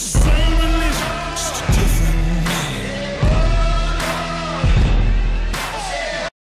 This is